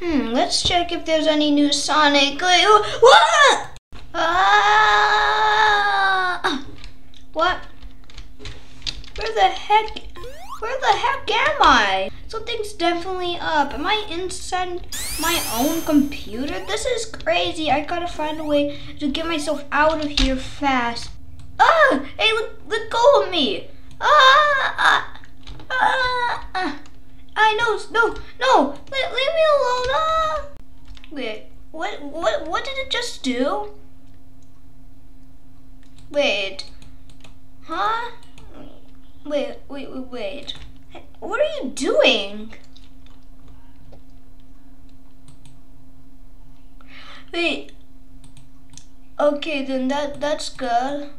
Hmm, let's check if there's any new Sonic. What? Ah! What? Where the heck? Where the heck am I? Something's definitely up. Am I inside my own computer? This is crazy. I gotta find a way to get myself out of here fast. Ah! Hey, let, let go of me! Ah! Ah! Ah! I know. No, no. Let, leave me alone. Ah! Wait. What? What? What did it just do? Wait. Huh? Wait. Wait. Wait. Wait. What are you doing? Wait. Okay, then that that's good.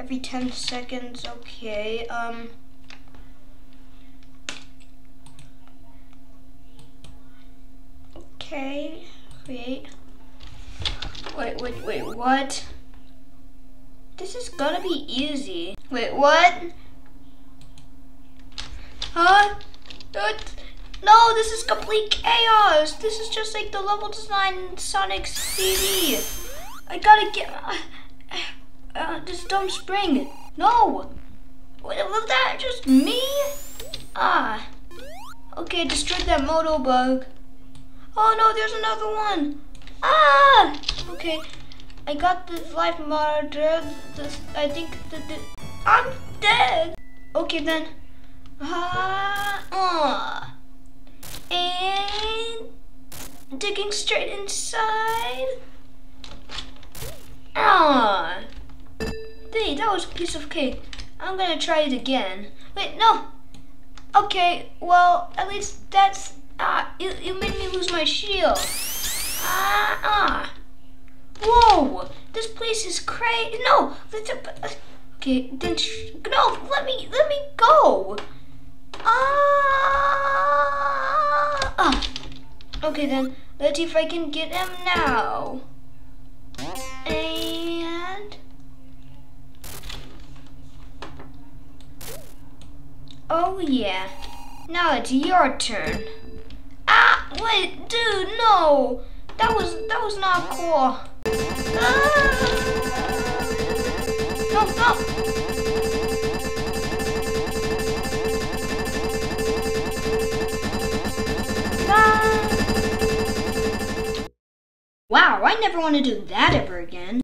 Every 10 seconds, okay. Um Okay. Wait. Wait, wait, wait, what? This is gonna be easy. Wait, what? Huh? What? No, this is complete chaos. This is just like the level design Sonic CD. I gotta get... Uh, uh, this dumb spring. No! Was that just me? Ah. Okay, destroyed that Motobug. Oh no, there's another one. Ah! Okay, I got this life monitor. This, I think that I'm dead. Okay then. Ah, uh, and digging straight inside. Ah, hey, that was a piece of cake. I'm gonna try it again. Wait, no. Okay, well, at least that's Ah, you, you made me lose my shield. Ah, ah. Whoa, this place is crazy. No, let's, okay, then, no, let me, let me go. Ah, ah. Okay then, let's see if I can get him now. And, oh yeah, now it's your turn. Wait, dude, no. That was that was not cool. Ah. No, no. Ah. Wow, I never want to do that ever again.